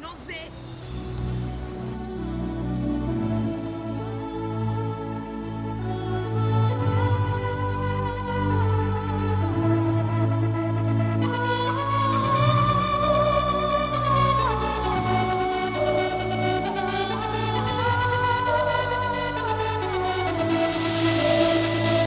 Não sei.